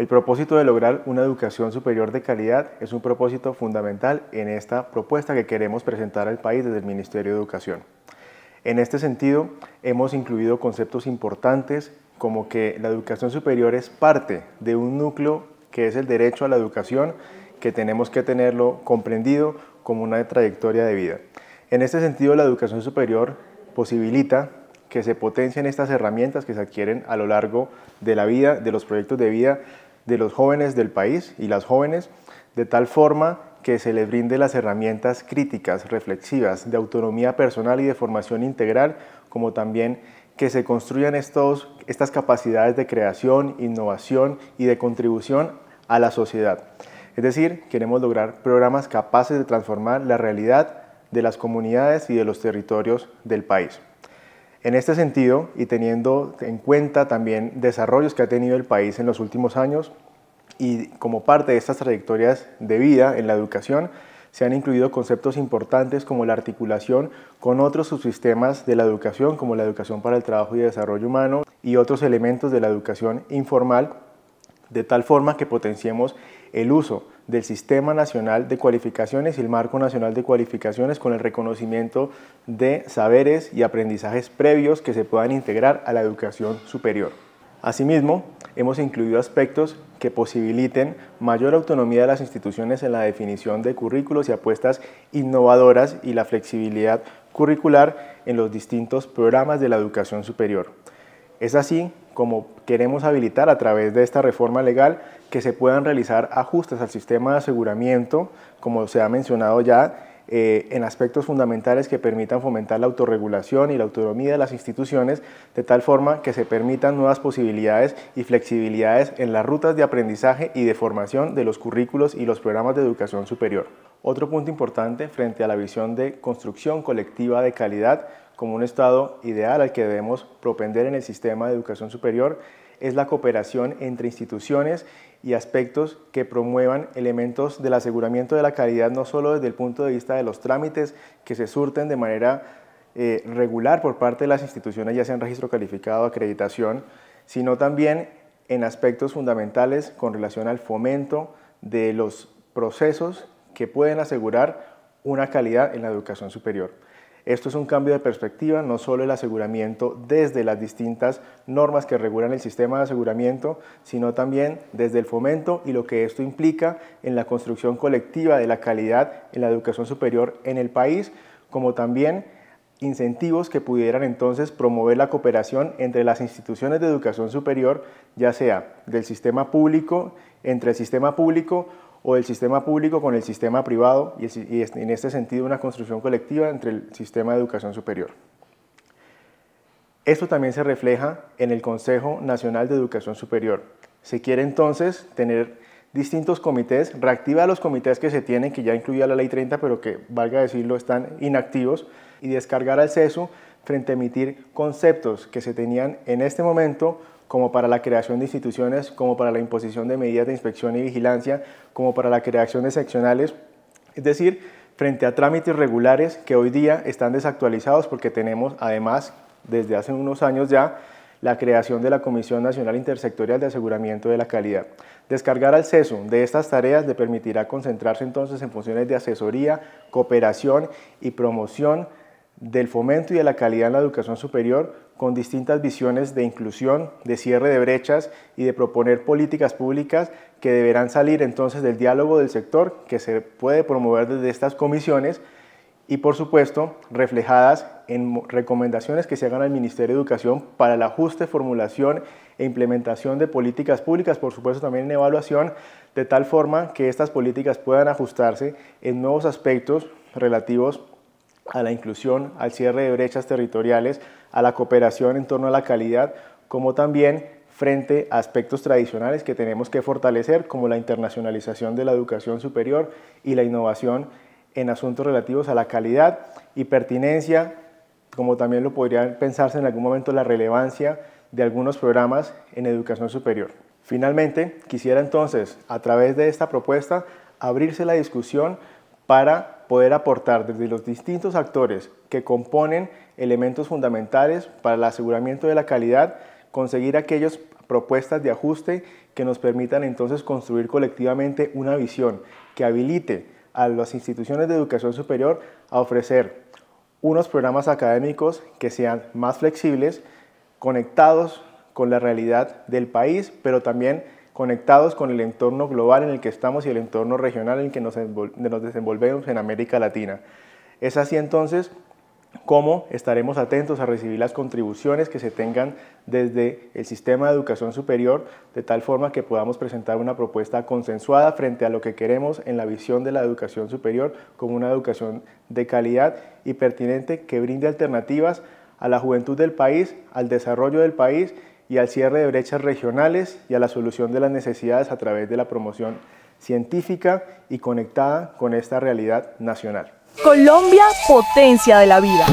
El propósito de lograr una educación superior de calidad es un propósito fundamental en esta propuesta que queremos presentar al país desde el Ministerio de Educación. En este sentido, hemos incluido conceptos importantes como que la educación superior es parte de un núcleo que es el derecho a la educación, que tenemos que tenerlo comprendido como una trayectoria de vida. En este sentido, la educación superior posibilita que se potencien estas herramientas que se adquieren a lo largo de la vida, de los proyectos de vida de los jóvenes del país y las jóvenes, de tal forma que se les brinde las herramientas críticas, reflexivas, de autonomía personal y de formación integral, como también que se construyan estos, estas capacidades de creación, innovación y de contribución a la sociedad. Es decir, queremos lograr programas capaces de transformar la realidad de las comunidades y de los territorios del país. En este sentido, y teniendo en cuenta también desarrollos que ha tenido el país en los últimos años, y como parte de estas trayectorias de vida en la educación, se han incluido conceptos importantes como la articulación con otros subsistemas de la educación, como la educación para el trabajo y desarrollo humano, y otros elementos de la educación informal, de tal forma que potenciemos el uso del Sistema Nacional de Cualificaciones y el Marco Nacional de Cualificaciones con el reconocimiento de saberes y aprendizajes previos que se puedan integrar a la educación superior. Asimismo, hemos incluido aspectos que posibiliten mayor autonomía de las instituciones en la definición de currículos y apuestas innovadoras y la flexibilidad curricular en los distintos programas de la educación superior. Es así como queremos habilitar a través de esta reforma legal que se puedan realizar ajustes al sistema de aseguramiento, como se ha mencionado ya, eh, en aspectos fundamentales que permitan fomentar la autorregulación y la autonomía de las instituciones, de tal forma que se permitan nuevas posibilidades y flexibilidades en las rutas de aprendizaje y de formación de los currículos y los programas de educación superior. Otro punto importante frente a la visión de construcción colectiva de calidad como un estado ideal al que debemos propender en el sistema de educación superior es la cooperación entre instituciones y aspectos que promuevan elementos del aseguramiento de la calidad no solo desde el punto de vista de los trámites que se surten de manera eh, regular por parte de las instituciones, ya sean registro calificado acreditación, sino también en aspectos fundamentales con relación al fomento de los procesos que pueden asegurar una calidad en la educación superior. Esto es un cambio de perspectiva, no solo el aseguramiento desde las distintas normas que regulan el sistema de aseguramiento, sino también desde el fomento y lo que esto implica en la construcción colectiva de la calidad en la educación superior en el país, como también incentivos que pudieran entonces promover la cooperación entre las instituciones de educación superior, ya sea del sistema público, entre el sistema público o el sistema público con el sistema privado y, en este sentido una construcción colectiva entre el sistema de educación superior. Esto también se refleja en el Consejo Nacional de Educación Superior. Se quiere entonces tener distintos comités, reactivar los comités que se tienen, que ya incluía la Ley 30, pero que, valga decirlo, están inactivos, y descargar al CESU frente a emitir conceptos que se tenían en este momento como para la creación de instituciones, como para la imposición de medidas de inspección y vigilancia, como para la creación de seccionales, es decir, frente a trámites regulares que hoy día están desactualizados porque tenemos además desde hace unos años ya la creación de la Comisión Nacional Intersectorial de Aseguramiento de la Calidad. Descargar al CESU de estas tareas le permitirá concentrarse entonces en funciones de asesoría, cooperación y promoción del fomento y de la calidad en la educación superior con distintas visiones de inclusión, de cierre de brechas y de proponer políticas públicas que deberán salir entonces del diálogo del sector que se puede promover desde estas comisiones y por supuesto reflejadas en recomendaciones que se hagan al Ministerio de Educación para el ajuste, formulación e implementación de políticas públicas, por supuesto también en evaluación, de tal forma que estas políticas puedan ajustarse en nuevos aspectos relativos a la inclusión, al cierre de brechas territoriales, a la cooperación en torno a la calidad, como también frente a aspectos tradicionales que tenemos que fortalecer, como la internacionalización de la educación superior y la innovación en asuntos relativos a la calidad y pertinencia, como también lo podría pensarse en algún momento la relevancia de algunos programas en educación superior. Finalmente, quisiera entonces, a través de esta propuesta, abrirse la discusión para poder aportar desde los distintos actores que componen elementos fundamentales para el aseguramiento de la calidad, conseguir aquellos propuestas de ajuste que nos permitan entonces construir colectivamente una visión que habilite a las instituciones de educación superior a ofrecer unos programas académicos que sean más flexibles, conectados con la realidad del país, pero también conectados con el entorno global en el que estamos y el entorno regional en el que nos, desenvolvemos en América Latina. Es así entonces cómo estaremos atentos a recibir las contribuciones que se tengan desde el sistema de educación superior, de tal forma que podamos presentar una propuesta consensuada frente a lo que queremos en la visión de la educación superior como una educación de calidad y pertinente que brinde alternativas a la juventud del país, al desarrollo del país y al cierre de brechas regionales y a la solución de las necesidades a través de la promoción científica y conectada con esta realidad nacional. Colombia, potencia de la vida.